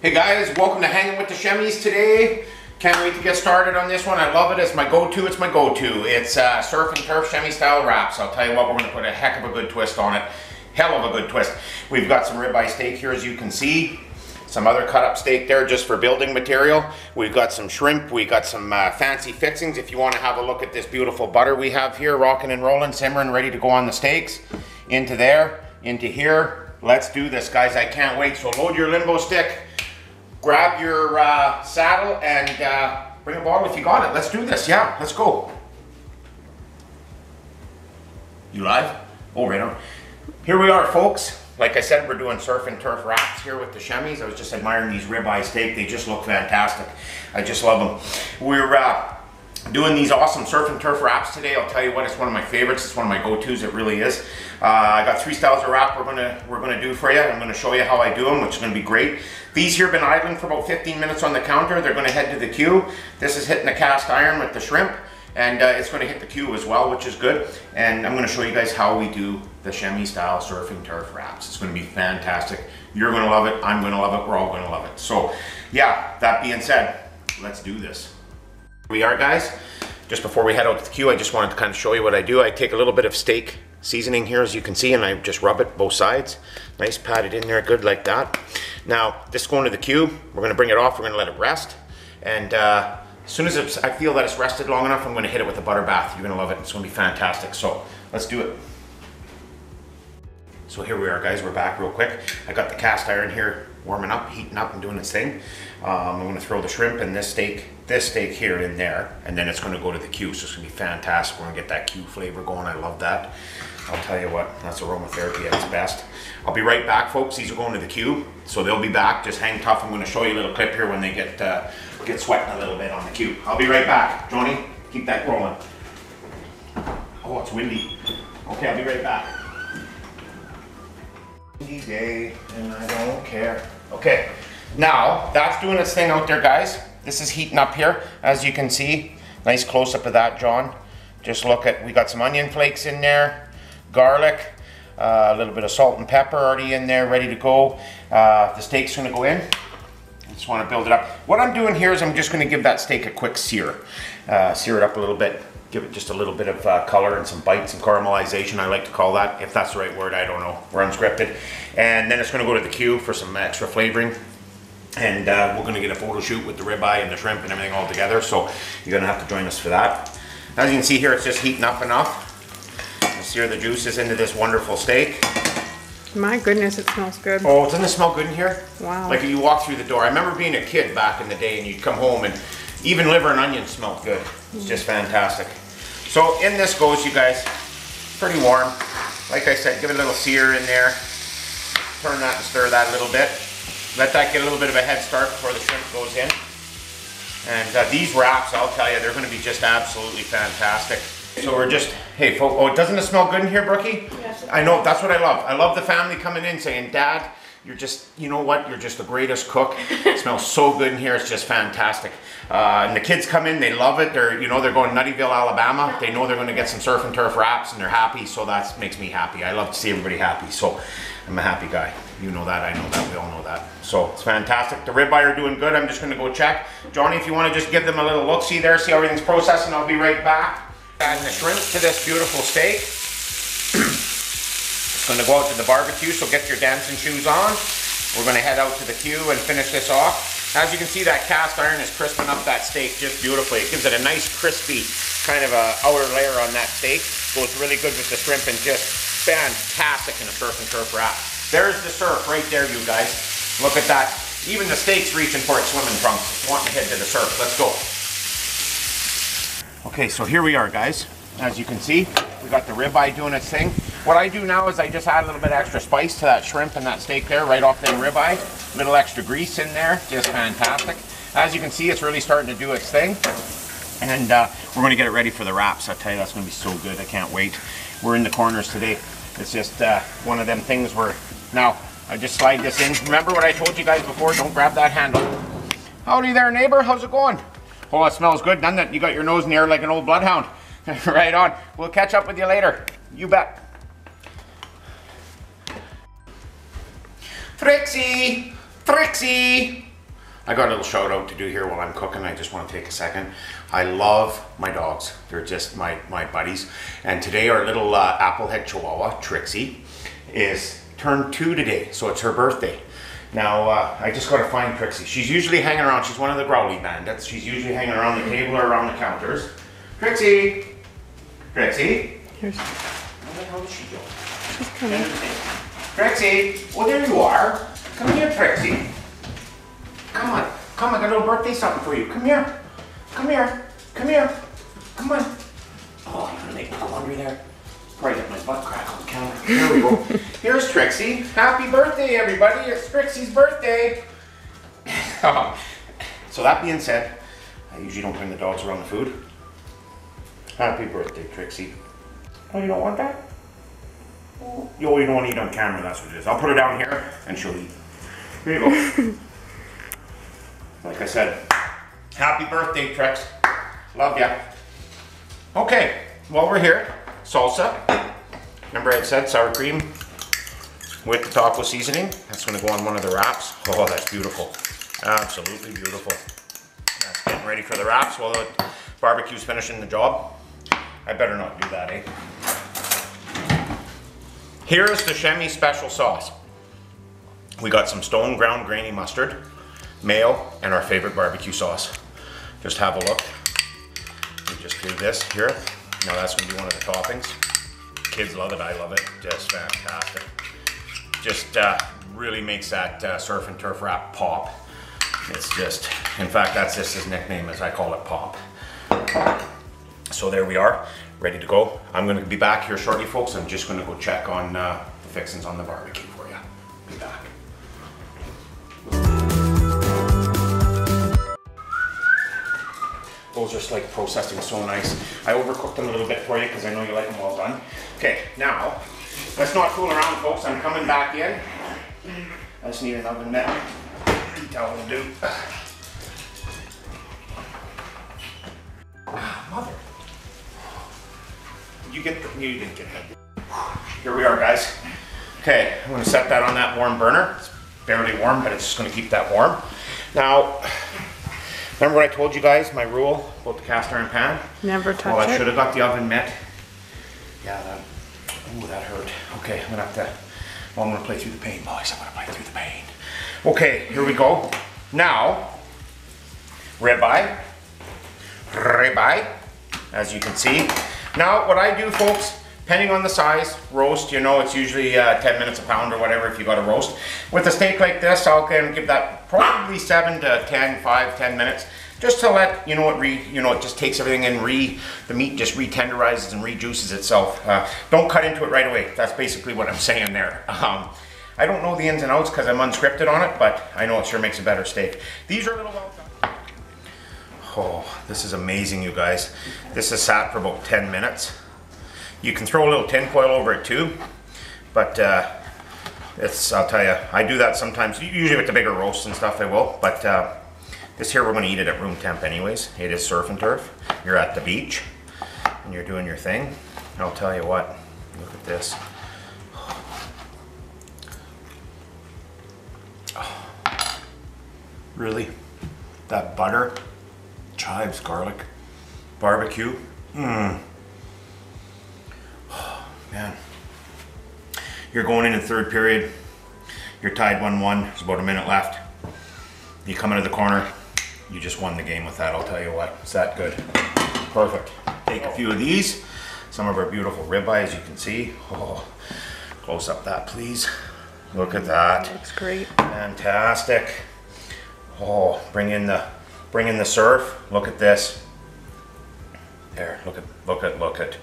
Hey guys, welcome to Hanging with the Schemmies today. Can't wait to get started on this one. I love it. It's my go-to. It's my go-to. It's uh, surf and turf Shemmy style wraps. I'll tell you what, we're going to put a heck of a good twist on it. Hell of a good twist. We've got some ribeye steak here as you can see. Some other cut up steak there just for building material. We've got some shrimp. We've got some uh, fancy fixings. If you want to have a look at this beautiful butter we have here, rocking and rolling, simmering, ready to go on the steaks. Into there, into here. Let's do this, guys. I can't wait. So load your limbo stick grab your uh, saddle and uh, bring a bottle if you got it. Let's do this. Yeah, let's go. You live? Oh, right on. Here we are, folks. Like I said, we're doing surf and turf wraps here with the Schemmies. I was just admiring these ribeye steak. They just look fantastic. I just love them. We're uh, doing these awesome surf and turf wraps today. I'll tell you what, it's one of my favorites. It's one of my go-tos. It really is. Uh, I got three styles of wrap we're gonna we're gonna do for you. I'm gonna show you how I do them, which is gonna be great. These here have been idling for about 15 minutes on the counter. They're gonna head to the queue. This is hitting the cast iron with the shrimp and uh, it's to hit the queue as well, which is good. And I'm to show you guys how we do the Shemmy style surfing turf wraps. It's to be fantastic. You're to love it. I'm to love it. We're all to love it. So yeah, that being said, let's do this. We are guys. Just before we head out to the queue, I just wanted to kind of show you what I do. I take a little bit of steak seasoning here, as you can see, and I just rub it both sides. Nice patted in there, good like that. Now, this is going to the queue. We're gonna bring it off, we're gonna let it rest. And uh, as soon as I feel that it's rested long enough, I'm gonna hit it with a butter bath. You're gonna love it, it's gonna be fantastic. So let's do it. So here we are guys, we're back real quick. I got the cast iron here warming up, heating up and doing its thing. Um, I'm gonna throw the shrimp and this steak, this steak here in there, and then it's gonna go to the queue. So it's gonna be fantastic. We're gonna get that queue flavor going. I love that. I'll tell you what, that's aromatherapy at its best. I'll be right back, folks. These are going to the queue, so they'll be back. Just hang tough. I'm gonna show you a little clip here when they get uh, get sweating a little bit on the queue. I'll be right back. Johnny, keep that rolling. Oh, it's windy. Okay, I'll be right back. Windy day, and I don't care. Okay, now that's doing its thing out there, guys. This is heating up here, as you can see. Nice close up of that, John. Just look at, we got some onion flakes in there, garlic, uh, a little bit of salt and pepper already in there, ready to go. Uh, the steak's gonna go in. I just wanna build it up. What I'm doing here is I'm just gonna give that steak a quick sear. Uh, sear it up a little bit, give it just a little bit of uh, color and some bite, some caramelization, I like to call that. If that's the right word, I don't know. We're unscripted. And then it's gonna go to the queue for some extra flavoring. And uh, we're gonna get a photo shoot with the ribeye and the shrimp and everything all together. So you're gonna have to join us for that. As you can see here, it's just heating up enough. I'll sear the juices into this wonderful steak. My goodness, it smells good. Oh, doesn't it smell good in here? Wow. Like you walk through the door. I remember being a kid back in the day and you'd come home and even liver and onions smelled good. It's just fantastic. So in this goes, you guys, pretty warm. Like I said, give it a little sear in there. Turn that and stir that a little bit. Let that get a little bit of a head start before the shrimp goes in. And uh, these wraps, I'll tell you, they're gonna be just absolutely fantastic. So we're just, hey, folks, oh, doesn't it smell good in here, Brookie? Yes. I know, that's what I love. I love the family coming in saying, Dad, you're just, you know what, you're just the greatest cook. It smells so good in here, it's just fantastic. Uh, and the kids come in, they love it. They're, you know, they're going Nuttyville, Alabama. They know they're gonna get some surf and turf wraps and they're happy, so that makes me happy. I love to see everybody happy, so I'm a happy guy. You know that, I know that, we all know that. So it's fantastic. The ribeye are doing good. I'm just gonna go check. Johnny, if you wanna just give them a little look-see there, see how everything's processing, I'll be right back. Adding the shrimp to this beautiful steak. Gonna go out to the barbecue, so get your dancing shoes on. We're gonna head out to the queue and finish this off. As you can see, that cast iron is crisping up that steak just beautifully. It gives it a nice crispy kind of a outer layer on that steak. Goes really good with the shrimp and just fantastic in a surf and turf wrap. There's the surf right there, you guys. Look at that. Even the steak's reaching for its swimming trunks, wanting to head to the surf. Let's go. Okay, so here we are, guys. As you can see, we got the ribeye doing its thing. What I do now is I just add a little bit extra spice to that shrimp and that steak there, right off the ribeye. A little extra grease in there, just fantastic. As you can see, it's really starting to do its thing. And uh, we're gonna get it ready for the wraps. I'll tell you, that's gonna be so good. I can't wait. We're in the corners today. It's just uh, one of them things where, now, I just slide this in. Remember what I told you guys before? Don't grab that handle. Howdy there, neighbor. How's it going? Oh, it smells good, doesn't it? You got your nose in the air like an old bloodhound. right on. We'll catch up with you later. You bet. Trixie! Trixie! I got a little shout out to do here while I'm cooking. I just want to take a second. I love my dogs. They're just my, my buddies. And today our little uh, applehead chihuahua, Trixie, is turned two today. So it's her birthday. Now, uh, I just got to find Trixie. She's usually hanging around. She's one of the growly bandits. She's usually hanging around the table or around the counters. Trixie! Trixie? Here's, Where the hell is she going? she's coming. Trixie, well there you are. Come here, Trixie. Come on, come on, I got a little birthday something for you. Come here, come here, come here, come on. Oh, I'm gonna make my laundry there. Probably get my butt crack on the counter. Here we go. Here's Trixie. Happy birthday, everybody. It's Trixie's birthday. so that being said, I usually don't bring the dogs around the food. Happy birthday, Trixie. Oh, you don't want that? Yo, you don't want to eat on camera, that's what it is. I'll put her down here and she'll eat. Here you go. like I said, happy birthday, Trex. Love ya. Okay, while we're here, salsa. Remember I said sour cream with the taco seasoning? That's gonna go on one of the wraps. Oh, that's beautiful. Absolutely beautiful. That's getting ready for the wraps while the barbecue's finishing the job. I better not do that, eh? Here's the Chemi special sauce. We got some stone ground grainy mustard, mayo, and our favorite barbecue sauce. Just have a look. We just do this here. Now that's gonna be one of the toppings. Kids love it, I love it, just fantastic. Just uh, really makes that uh, surf and turf wrap pop. It's just, in fact, that's just his nickname, as I call it, pop. So there we are, ready to go. I'm gonna be back here shortly, folks. I'm just gonna go check on uh, the fixings on the barbecue for you. Be back. Those are like processing so nice. I overcooked them a little bit for you because I know you like them well done. Okay, now, let's not fool around, folks. I'm coming back in. I just need an oven mitt. That will do. You get the, you didn't get that. Here we are, guys. Okay, I'm gonna set that on that warm burner. It's barely warm, but it's just gonna keep that warm. Now, remember what I told you guys, my rule about the cast iron pan? Never touch Well, it. Well, I should have got the oven mitt. Yeah, that, ooh, that hurt. Okay, I'm gonna have to, well, I'm gonna play through the pain, boys. I'm gonna play through the pain. Okay, here we go. Now, ribeye, ribeye, as you can see. Now, what I do, folks, depending on the size, roast, you know, it's usually uh, 10 minutes a pound or whatever if you got a roast. With a steak like this, I'll kind of give that probably 7 to 10, 5, 10 minutes, just to let, you know, it re, you know, it just takes everything in, re, the meat just re-tenderizes and rejuices itself. Uh, don't cut into it right away. That's basically what I'm saying there. Um, I don't know the ins and outs because I'm unscripted on it, but I know it sure makes a better steak. These are little. Oh, this is amazing, you guys. This is sat for about 10 minutes. You can throw a little tin foil over it too, but uh, it's, I'll tell you, I do that sometimes, usually with the bigger roasts and stuff I will, but uh, this here we're gonna eat it at room temp anyways. It is surf and turf. You're at the beach and you're doing your thing. I'll tell you what, look at this. Really? That butter, chives, garlic, barbecue. Mmm. Man. You're going in the third period. You're tied 1 1. There's about a minute left. You come into the corner. You just won the game with that, I'll tell you what. It's that good. Perfect. Take a few of these. Some of our beautiful ribeye, as you can see. Oh, close up that, please. Look at that. Looks great. Fantastic. Oh, bring in the bring in the surf. Look at this. There, look at look at look at.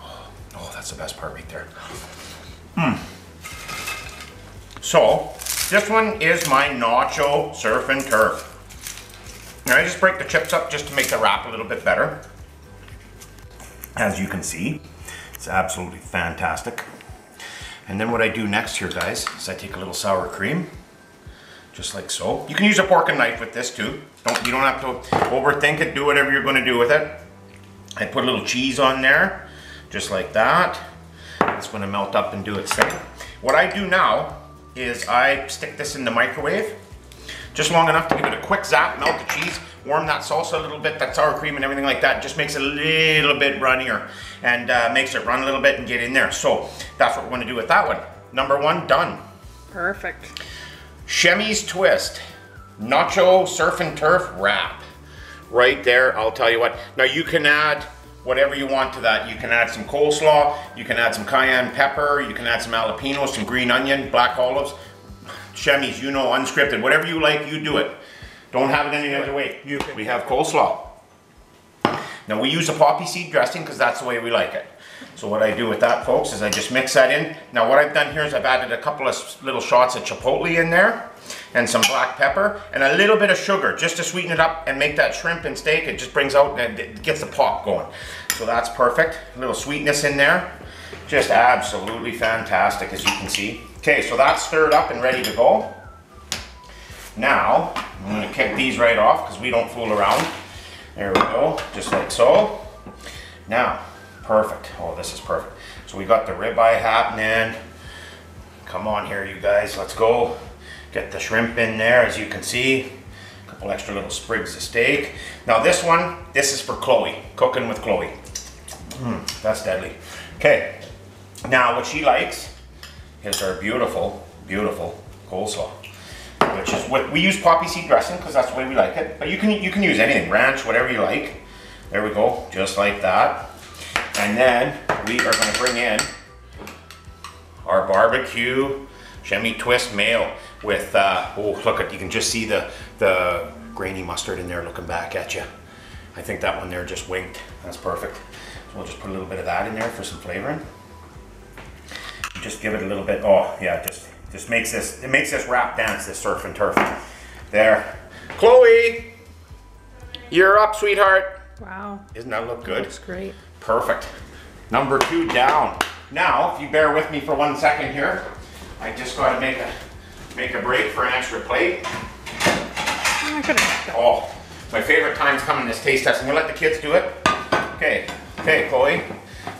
Oh, oh, that's the best part right there. Hmm. So, this one is my nacho surf and turf. Now I just break the chips up just to make the wrap a little bit better. As you can see, it's absolutely fantastic. And then what I do next here, guys, is I take a little sour cream, just like so. You can use a fork and knife with this too. Don't you don't have to overthink it. Do whatever you're going to do with it. I put a little cheese on there, just like that. It's going to melt up and do its thing. What I do now is I stick this in the microwave Just long enough to give it a quick zap, melt the cheese, warm that salsa a little bit, that sour cream and everything like that. Just makes it a little bit runnier and uh, makes it run a little bit and get in there. So that's what we're gonna do with that one. Number one, done. Perfect. Shemmy's Twist, Nacho Surf and Turf Wrap. Right there, I'll tell you what. Now you can add whatever you want to that. You can add some coleslaw, you can add some cayenne pepper, you can add some jalapenos, some green onion, black olives. Shemmy's, you know, unscripted. Whatever you like, you do it. Don't have it any other way. We have coleslaw. Now we use a poppy seed dressing because that's the way we like it. So what I do with that, folks, is I just mix that in. Now what I've done here is I've added a couple of little shots of chipotle in there and some black pepper and a little bit of sugar just to sweeten it up and make that shrimp and steak. It just brings out and it gets the pop going. So that's perfect. A little sweetness in there. Just absolutely fantastic as you can see. Okay, so that's stirred up and ready to go. Now, I'm gonna kick these right off because we don't fool around. There we go, just like so. Now, perfect. Oh, this is perfect. So we got the ribeye happening. Come on here, you guys, let's go. Get the shrimp in there, as you can see. A couple extra little sprigs of steak. Now this one, this is for Chloe, cooking with Chloe. Mm, that's deadly. Okay, now what she likes is our beautiful, beautiful coleslaw which is what we use poppy seed dressing because that's the way we like it. But you can you can use anything, ranch, whatever you like. There we go, just like that. And then we are going to bring in our barbecue Shemmy Twist mayo with uh, oh look at you can just see the the grainy mustard in there looking back at you. I think that one there just winked. That's perfect. So we'll just put a little bit of that in there for some flavoring. Just give it a little bit. Oh yeah, just just makes this, it makes this rap dance, this surf and turf. There. Chloe, you're up, sweetheart. Wow. Doesn't that look good? Looks great. Perfect. Number two down. Now, if you bear with me for one second here, I just got to make a make a break for an extra plate. Oh, I could have Oh, my favorite time's coming this taste test. I'm gonna let the kids do it. Okay, okay, Chloe.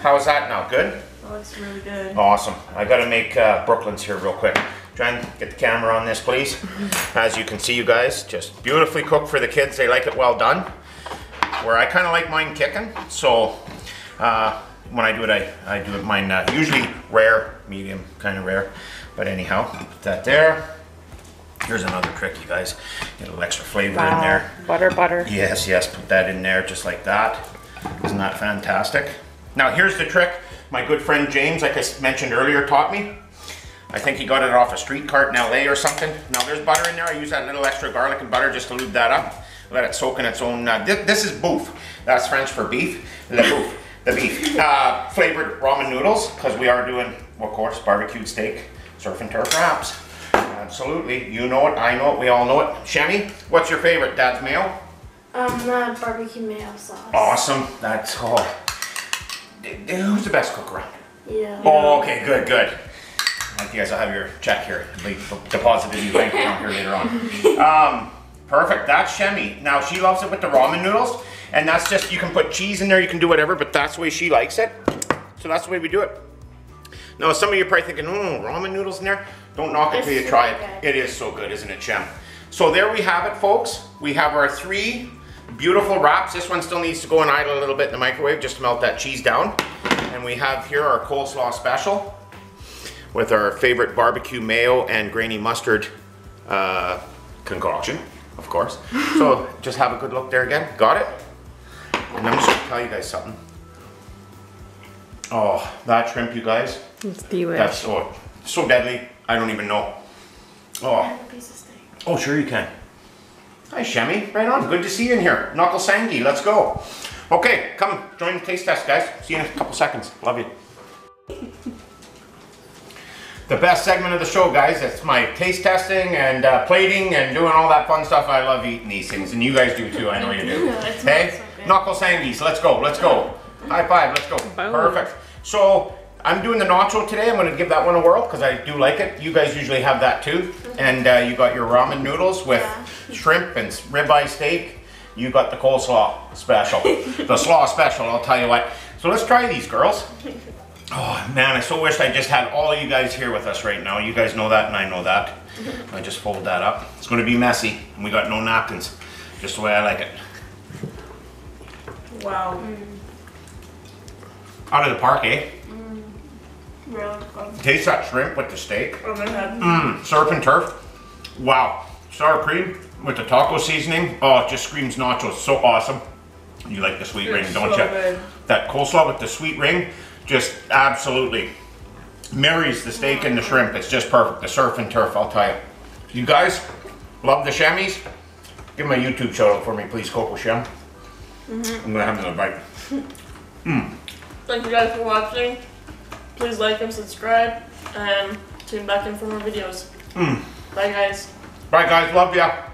How's that now? Good? Oh, it's really good. Awesome. I gotta make uh, Brooklyn's here real quick. Try and get the camera on this, please. As you can see, you guys, just beautifully cooked for the kids. They like it well done. Where I kind of like mine kicking, so uh, when I do it, I, I do it mine uh, usually rare, medium, kind of rare. But anyhow, put that there. Here's another trick, you guys. Get a little extra flavor in there. Butter, butter. Yes, yes, put that in there just like that. Isn't that fantastic? Now here's the trick my good friend James, like I mentioned earlier, taught me. I think he got it off a street cart in LA or something. Now there's butter in there. I use that little extra garlic and butter just to lube that up. Let it soak in its own, uh, th this is boeuf. That's French for beef. Le boeuf, the beef. Uh, flavored ramen noodles, because we are doing, of course, barbecued steak, surf and turf wraps. Absolutely, you know it, I know it, we all know it. Shemmy, what's your favorite, Dad's mayo? Um, the barbecue mayo sauce. Awesome, that's, oh. Who's the best cook around? Yeah. Oh, okay, good, good. Like you guys will have your check here, deposited in your bank account here later on. Um, perfect, that's Shemmy. Now, she loves it with the ramen noodles, and that's just, you can put cheese in there, you can do whatever, but that's the way she likes it. So that's the way we do it. Now, some of you are probably thinking, oh, ramen noodles in there? Don't knock it till you try it. good. It is so good, isn't it, Shem? So there we have it, folks. We have our three beautiful wraps. This one still needs to go and idle a little bit in the microwave just to melt that cheese down. And we have here our coleslaw special with our favorite barbecue mayo and grainy mustard uh, concoction, of course. so just have a good look there again. Got it? And I'm just gonna tell you guys something. Oh, that shrimp, you guys. It's delish. That's so, so deadly. I don't even know. Oh, Have a piece of steak. oh, sure you can. Hi, Shemmy. Right on. Good to see you in here. Knuckle Sangy, let's go. Okay, come join the taste test, guys. See you in a couple seconds. Love you. The best segment of the show, guys. It's my taste testing and uh, plating and doing all that fun stuff. I love eating these things, and you guys do too. I know you do. It smells Hey, so. Knuckle Sangies, let's go, let's go. High five, let's go. Boom. Perfect. So I'm doing the nacho today. I'm going to give that one a whirl because I do like it. You guys usually have that too. And uh, you got your ramen noodles with Yeah. shrimp and ribeye steak. You got the coleslaw special, the slaw special. I'll tell you what. So let's try these, girls. Oh man, I so wish I just had all of you guys here with us right now. You guys know that and I know that. I just fold that up. It's gonna be messy and we got no napkins. Just the way I like it. Wow. Out of the park, eh? Really good. Taste that shrimp with the steak. Oh my god. Mmm, surf and turf. Wow. Sour cream with the taco seasoning. Oh, it just screams nachos. So awesome. You like the sweet ring, don't so you? good. That coleslaw with the sweet ring, just absolutely marries the steak and the shrimp. It's just perfect. The surf and turf, I'll tell you. You guys love the chamois? Give my YouTube shout out for me, please, Coco Shem. Mm-hmm. I'm gonna have another bite. Hmm. Thank you guys for watching. Please like and subscribe and tune back in for more videos. Hmm. Bye guys. Bye, guys. Love ya.